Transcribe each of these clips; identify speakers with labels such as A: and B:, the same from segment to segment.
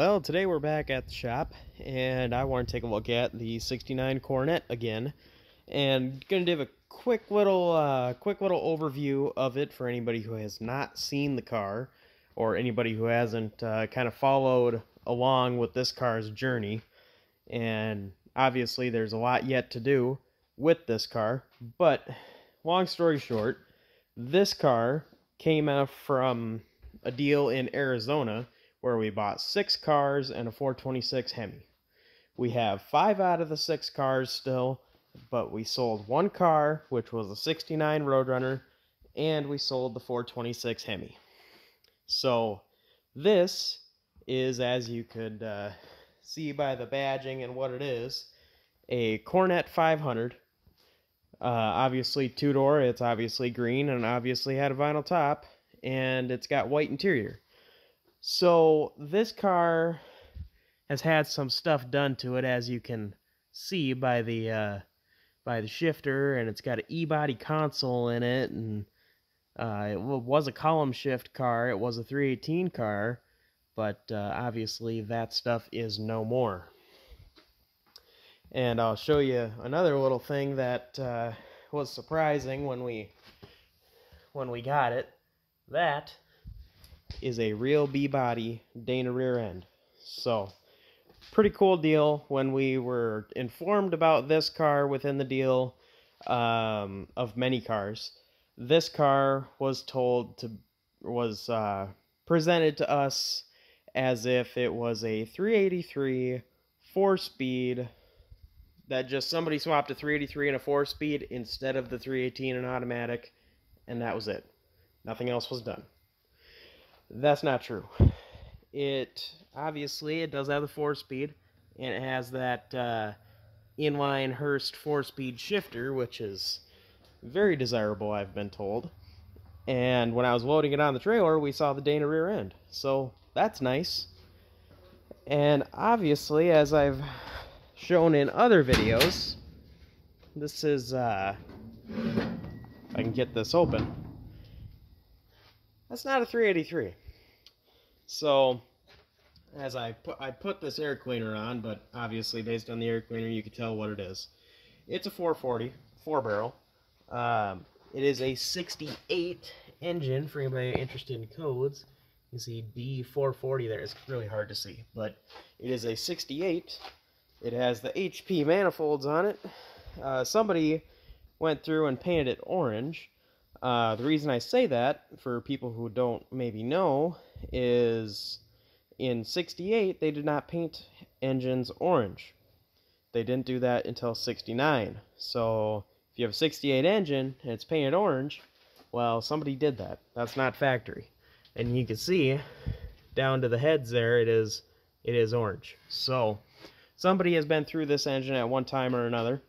A: Well, today we're back at the shop, and I want to take a look at the 69 Coronet again, and gonna give a quick little, uh, quick little overview of it for anybody who has not seen the car, or anybody who hasn't uh, kind of followed along with this car's journey. And obviously, there's a lot yet to do with this car, but long story short, this car came out from a deal in Arizona where we bought six cars and a 426 Hemi. We have five out of the six cars still, but we sold one car, which was a 69 Roadrunner, and we sold the 426 Hemi. So this is, as you could uh, see by the badging and what it is, a Coronet 500. Uh, obviously two door, it's obviously green and obviously had a vinyl top, and it's got white interior. So this car has had some stuff done to it, as you can see by the uh, by the shifter, and it's got an E-body console in it, and uh, it was a column shift car. It was a 318 car, but uh, obviously that stuff is no more. And I'll show you another little thing that uh, was surprising when we when we got it. That is a real B-body Dana rear end. So, pretty cool deal when we were informed about this car within the deal um, of many cars. This car was told to was uh, presented to us as if it was a 383 four speed that just somebody swapped a 383 and a four speed instead of the 318 and automatic and that was it nothing else was done that's not true. It obviously it does have the four speed, and it has that uh, inline Hurst four speed shifter, which is very desirable, I've been told. And when I was loading it on the trailer, we saw the Dana rear end, so that's nice. And obviously, as I've shown in other videos, this is uh, I can get this open. That's not a 383. So, as I put, I put this air cleaner on, but obviously based on the air cleaner, you can tell what it is. It's a 440, four barrel. Um, it is a 68 engine for anybody interested in codes. You see D440 there. It's really hard to see, but it is a 68. It has the HP manifolds on it. Uh, somebody went through and painted it orange. Uh, the reason I say that, for people who don't maybe know, is in 68 they did not paint engines orange. They didn't do that until 69. So if you have a 68 engine and it's painted orange, well, somebody did that. That's not factory. And you can see down to the heads there, it is it is orange. So somebody has been through this engine at one time or another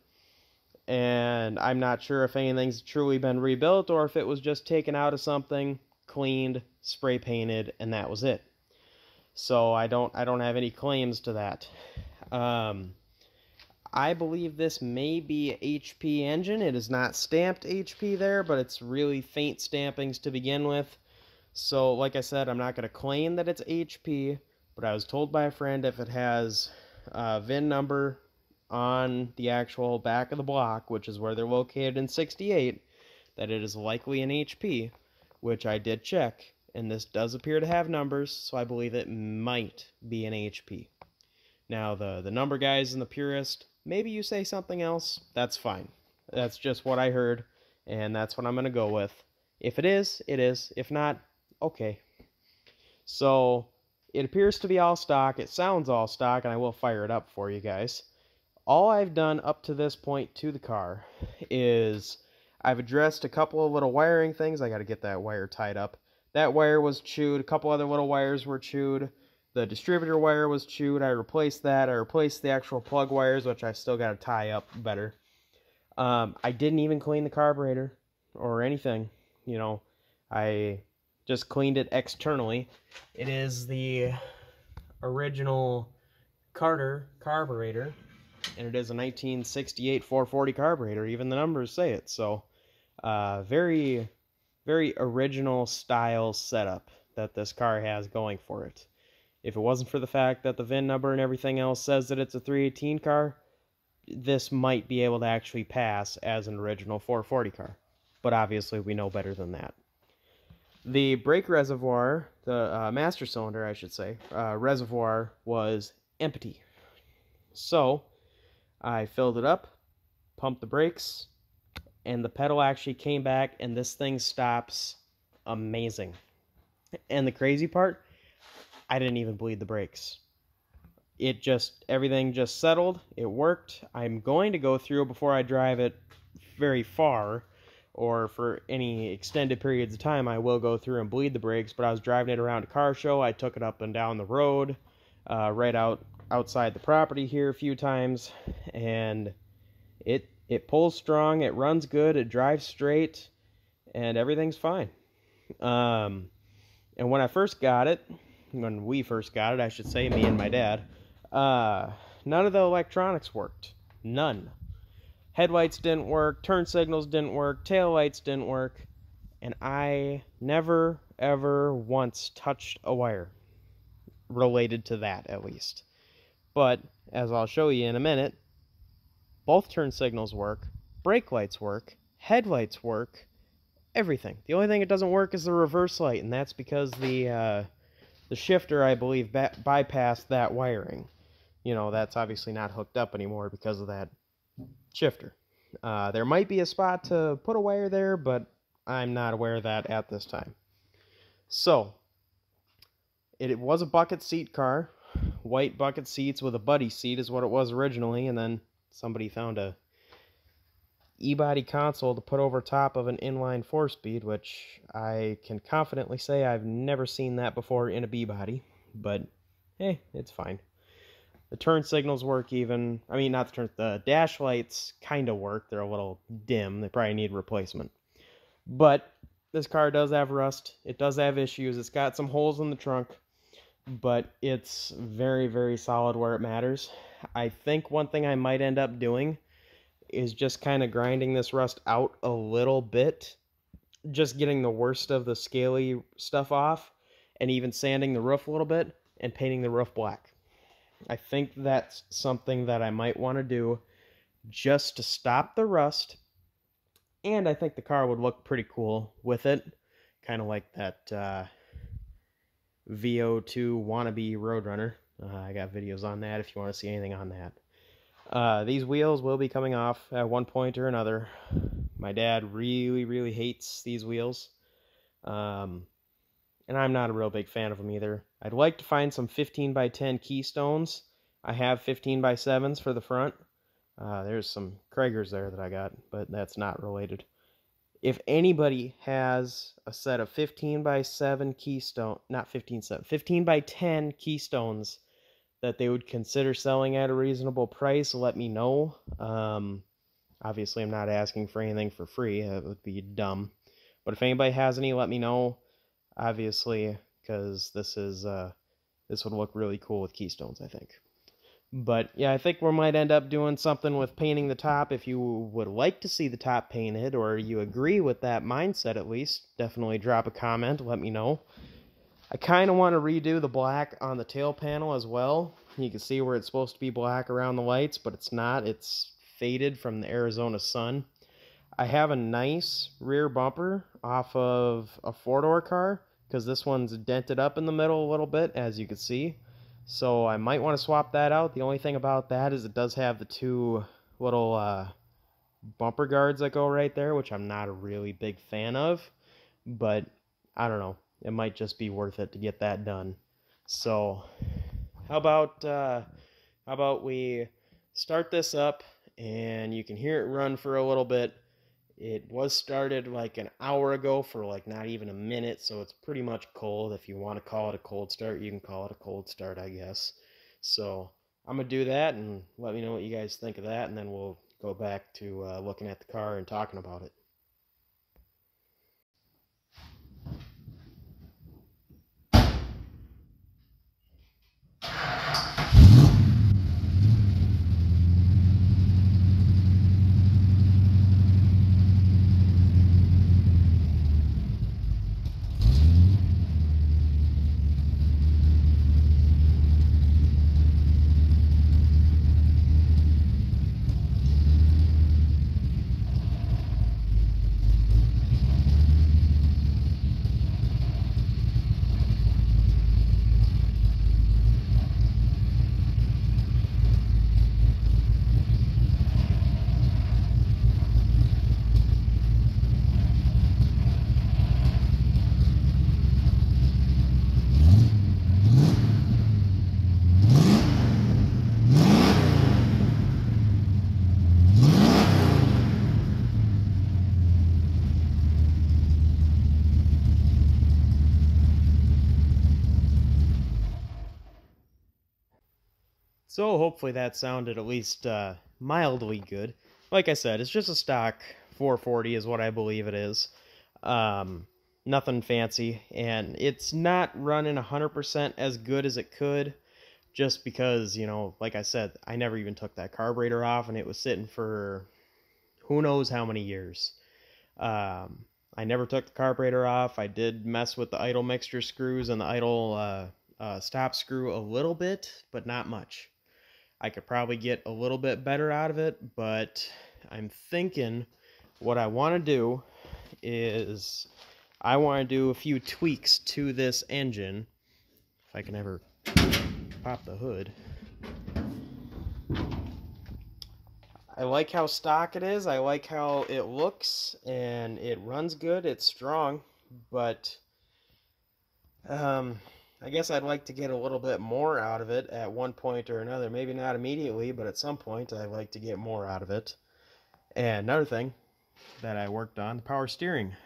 A: and I'm not sure if anything's truly been rebuilt or if it was just taken out of something, cleaned, spray painted, and that was it. So I don't I don't have any claims to that. Um, I believe this may be HP engine. It is not stamped HP there, but it's really faint stampings to begin with. So, like I said, I'm not going to claim that it's HP, but I was told by a friend if it has a VIN number on the actual back of the block, which is where they're located in 68, that it is likely an HP, which I did check, and this does appear to have numbers, so I believe it might be an HP. Now, the, the number guys and the purist, maybe you say something else, that's fine. That's just what I heard, and that's what I'm going to go with. If it is, it is. If not, okay. So, it appears to be all stock. It sounds all stock, and I will fire it up for you guys all I've done up to this point to the car is I've addressed a couple of little wiring things. I got to get that wire tied up. That wire was chewed. A couple other little wires were chewed. The distributor wire was chewed. I replaced that. I replaced the actual plug wires, which I still got to tie up better. Um, I didn't even clean the carburetor or anything. You know, I just cleaned it externally. It is the original Carter carburetor and it is a 1968 440 carburetor. Even the numbers say it. So, uh, very, very original style setup that this car has going for it. If it wasn't for the fact that the VIN number and everything else says that it's a 318 car, this might be able to actually pass as an original 440 car. But obviously, we know better than that. The brake reservoir, the uh, master cylinder, I should say, uh, reservoir was empty. So I filled it up, pumped the brakes, and the pedal actually came back, and this thing stops amazing. And the crazy part, I didn't even bleed the brakes. It just, everything just settled. It worked. I'm going to go through before I drive it very far or for any extended periods of time, I will go through and bleed the brakes. But I was driving it around a car show. I took it up and down the road, uh, right out outside the property here a few times, and it it pulls strong. It runs good. It drives straight, and everything's fine. Um, and when I first got it, when we first got it, I should say, me and my dad, uh, none of the electronics worked. None. Headlights didn't work, turn signals didn't work, tail lights didn't work, and I never, ever once touched a wire related to that, at least. But, as I'll show you in a minute, both turn signals work, brake lights work, headlights work, everything. The only thing it doesn't work is the reverse light, and that's because the uh, the shifter, I believe, bypassed that wiring. You know, that's obviously not hooked up anymore because of that shifter. Uh, there might be a spot to put a wire there, but I'm not aware of that at this time. So, it, it was a bucket seat car. White bucket seats with a buddy seat is what it was originally, and then somebody found a e-body console to put over top of an inline four-speed, which I can confidently say I've never seen that before in a B-body, but hey, it's fine. The turn signals work even. I mean, not the turn. The dash lights kind of work. They're a little dim. They probably need replacement. But this car does have rust. It does have issues. It's got some holes in the trunk, but it's very, very solid where it matters. I think one thing I might end up doing is just kind of grinding this rust out a little bit, just getting the worst of the scaly stuff off, and even sanding the roof a little bit and painting the roof black. I think that's something that I might want to do just to stop the rust. And I think the car would look pretty cool with it. Kind of like that uh, VO2 wannabe Roadrunner. Uh, I got videos on that if you want to see anything on that. Uh, these wheels will be coming off at one point or another. My dad really, really hates these wheels. Um, and I'm not a real big fan of them either. I'd like to find some 15 by 10 keystones. I have 15 by 7s for the front. Uh, there's some Cragars there that I got, but that's not related. If anybody has a set of 15 by 7 keystone, not 15 7, 15 by 10 keystones that they would consider selling at a reasonable price, let me know. Um, obviously, I'm not asking for anything for free. That would be dumb. But if anybody has any, let me know obviously, because this is uh, this would look really cool with keystones, I think. But yeah, I think we might end up doing something with painting the top. If you would like to see the top painted, or you agree with that mindset at least, definitely drop a comment. Let me know. I kind of want to redo the black on the tail panel as well. You can see where it's supposed to be black around the lights, but it's not. It's faded from the Arizona sun. I have a nice rear bumper off of a four-door car because this one's dented up in the middle a little bit, as you can see. So I might want to swap that out. The only thing about that is it does have the two little uh, bumper guards that go right there, which I'm not a really big fan of. But I don't know. It might just be worth it to get that done. So how about uh, how about we start this up and you can hear it run for a little bit it was started like an hour ago for like not even a minute, so it's pretty much cold. If you want to call it a cold start, you can call it a cold start, I guess. So I'm going to do that and let me know what you guys think of that, and then we'll go back to uh, looking at the car and talking about it. So hopefully that sounded at least uh, mildly good. Like I said, it's just a stock 440 is what I believe it is. Um, nothing fancy, and it's not running 100% as good as it could just because, you know, like I said, I never even took that carburetor off and it was sitting for who knows how many years. Um, I never took the carburetor off. I did mess with the idle mixture screws and the idle uh, uh, stop screw a little bit, but not much. I could probably get a little bit better out of it, but I'm thinking what I want to do is I want to do a few tweaks to this engine. If I can ever pop the hood. I like how stock it is. I like how it looks and it runs good. It's strong, but um, I guess I'd like to get a little bit more out of it at one point or another. Maybe not immediately, but at some point I'd like to get more out of it. And another thing that I worked on, the power steering.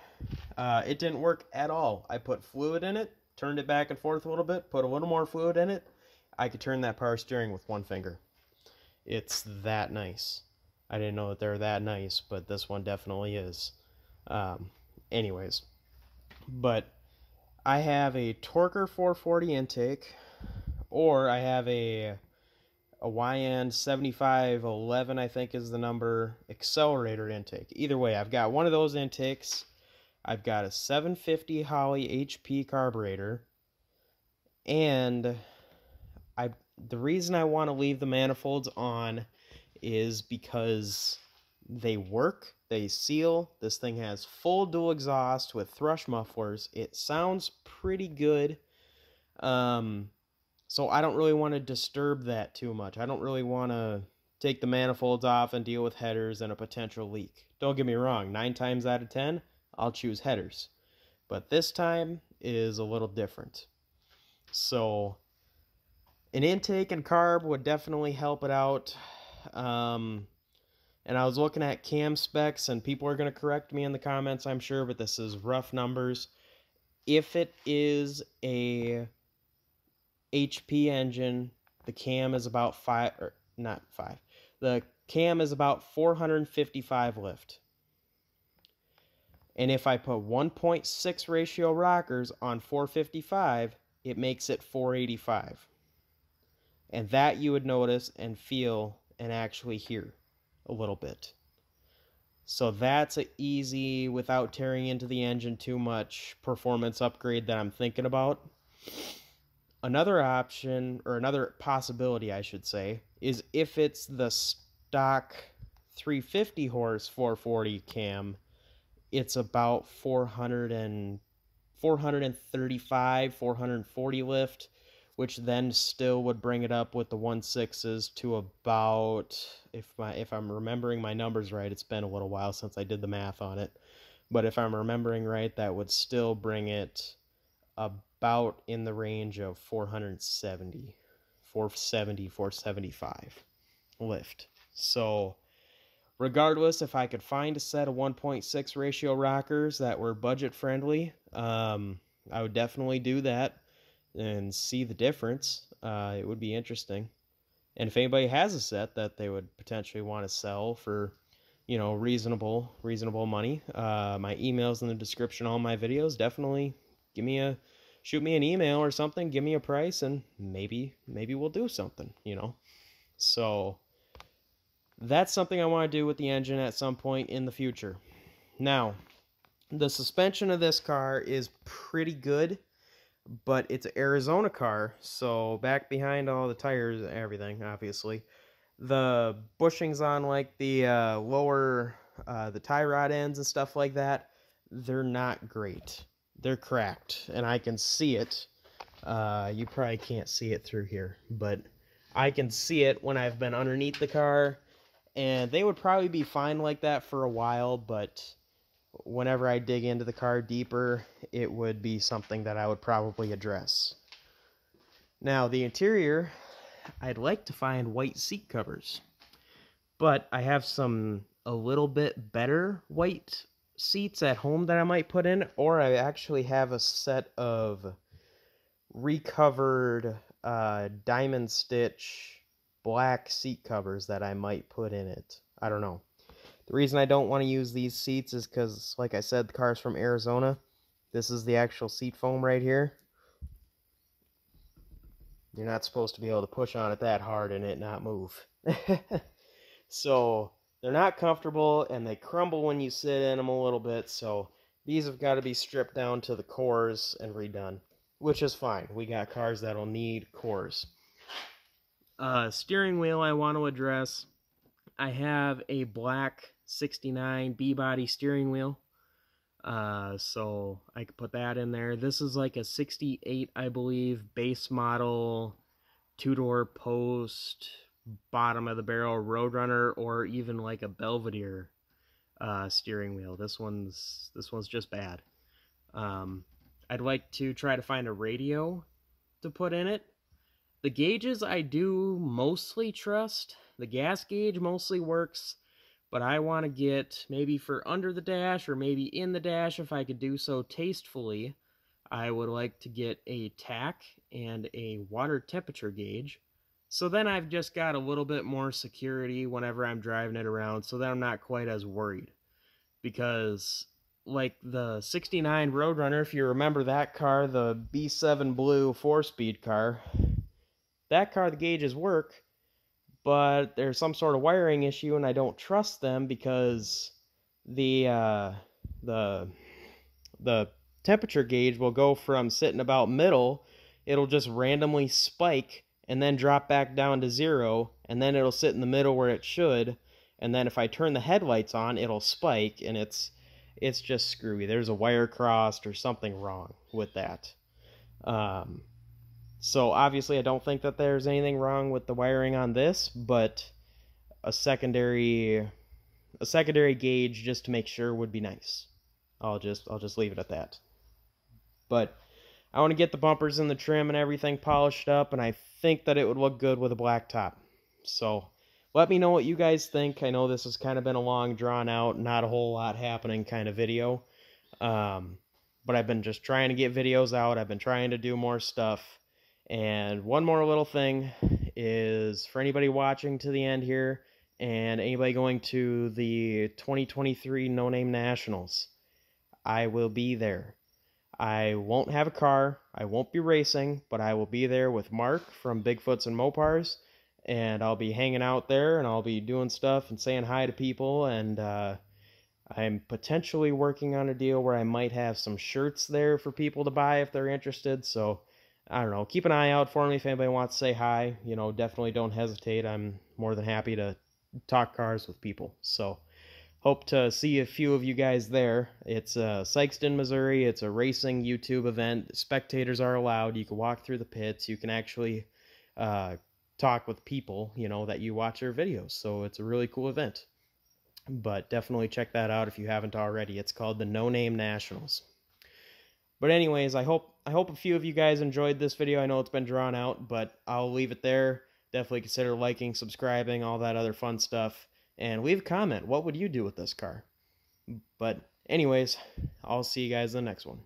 A: Uh, it didn't work at all. I put fluid in it, turned it back and forth a little bit, put a little more fluid in it. I could turn that power steering with one finger. It's that nice. I didn't know that they're that nice, but this one definitely is. Um, anyways, but I have a Torker 440 intake, or I have a a YN 7511, I think is the number, accelerator intake. Either way, I've got one of those intakes. I've got a 750 Holley HP carburetor, and I the reason I want to leave the manifolds on is because they work, they seal. This thing has full dual exhaust with thrush mufflers. It sounds pretty good. Um, so I don't really want to disturb that too much. I don't really want to take the manifolds off and deal with headers and a potential leak. Don't get me wrong, 9 times out of 10, I'll choose headers. But this time is a little different. So an intake and carb would definitely help it out. Um, and I was looking at cam specs, and people are going to correct me in the comments, I'm sure, but this is rough numbers. If it is a HP engine, the cam is about five, or not five, the cam is about 455 lift. And if I put 1.6 ratio rockers on 455, it makes it 485. And that you would notice and feel and actually hear a little bit. So that's an easy, without tearing into the engine too much, performance upgrade that I'm thinking about. Another option, or another possibility, I should say, is if it's the stock 350 horse 440 cam, it's about 400 and 435, 440 lift which then still would bring it up with the one sixes to about if my if I'm remembering my numbers right, it's been a little while since I did the math on it. But if I'm remembering right, that would still bring it about in the range of 470, 470, 475 lift. So regardless, if I could find a set of 1.6 ratio rockers that were budget friendly, um, I would definitely do that and see the difference. Uh, it would be interesting. And if anybody has a set that they would potentially want to sell for, you know, reasonable reasonable money, uh, my email's in the description. All my videos. Definitely give me a shoot me an email or something. Give me a price, and maybe maybe we'll do something. You know, so that's something I want to do with the engine at some point in the future. Now, the suspension of this car is pretty good but it's an Arizona car, so back behind all the tires and everything, obviously. The bushings on like the uh, lower, uh, the tie rod ends and stuff like that, they're not great. They're cracked, and I can see it. Uh, you probably can't see it through here, but I can see it when I've been underneath the car, and they would probably be fine like that for a while, but whenever I dig into the car deeper, it would be something that I would probably address. Now, the interior, I'd like to find white seat covers, but I have some a little bit better white seats at home that I might put in, or I actually have a set of recovered uh, diamond stitch black seat covers that I might put in it. I don't know. The reason I don't want to use these seats is because, like I said, the car's from Arizona. This is the actual seat foam right here. You're not supposed to be able to push on it that hard and it not move. so they're not comfortable and they crumble when you sit in them a little bit. So these have got to be stripped down to the cores and redone, which is fine. We got cars that'll need cores. Uh, steering wheel I want to address. I have a black 69 B-body steering wheel. Uh, so I could put that in there. This is like a 68, I believe, base model, two-door post, bottom of the barrel Roadrunner, or even like a Belvedere uh, steering wheel. This one's this one's just bad. Um, I'd like to try to find a radio to put in it. The gauges I do mostly trust. The gas gauge mostly works but I want to get maybe for under the dash or maybe in the dash if I could do so tastefully. I would like to get a tach and a water temperature gauge. So then I've just got a little bit more security whenever I'm driving it around so that I'm not quite as worried. Because like the 69 Roadrunner, if you remember that car, the B7 Blue 4-speed car, that car the gauges work, but there's some sort of wiring issue and I don't trust them because the uh, the the temperature gauge will go from sitting about middle, it'll just randomly spike and then drop back down to zero, and then it'll sit in the middle where it should, and then if I turn the headlights on, it'll spike, and it's it's just screwy. There's a wire crossed or something wrong with that. Um, so obviously I don't think that there's anything wrong with the wiring on this, but a secondary a secondary gauge just to make sure would be nice. I'll just I'll just leave it at that. But I want to get the bumpers and the trim and everything polished up and I think that it would look good with a black top. So let me know what you guys think. I know this has kind of been a long drawn out, not a whole lot happening kind of video. Um, but I've been just trying to get videos out. I've been trying to do more stuff. And one more little thing is for anybody watching to the end here and anybody going to the 2023 No Name Nationals, I will be there. I won't have a car, I won't be racing, but I will be there with Mark from Bigfoots and Mopars, and I'll be hanging out there and I'll be doing stuff and saying hi to people. And uh, I'm potentially working on a deal where I might have some shirts there for people to buy if they're interested. So I don't know. Keep an eye out for me if anybody wants to say hi. You know, definitely don't hesitate. I'm more than happy to talk cars with people. So, hope to see a few of you guys there. It's uh, Sikeston, Missouri. It's a racing YouTube event. Spectators are allowed. You can walk through the pits. You can actually uh, talk with people, you know, that you watch their videos. So, it's a really cool event. But definitely check that out if you haven't already. It's called the No Name Nationals. But anyways, I hope I hope a few of you guys enjoyed this video. I know it's been drawn out, but I'll leave it there. Definitely consider liking, subscribing, all that other fun stuff. And leave a comment. What would you do with this car? But anyways, I'll see you guys in the next one.